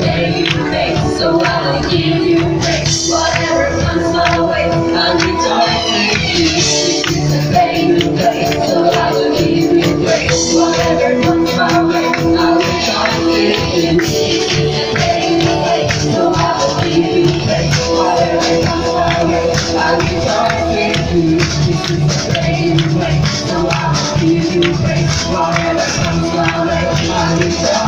day you make, so I'll give you grace. Whatever comes my way, I'll rejoice in you. Day you make, so I will give you. Whatever comes my way, I'll you. Day you make, so I will give you grace. Whatever comes my way, I'll rejoice in you. Day you make, so I will give you. Whatever comes my way, I'll.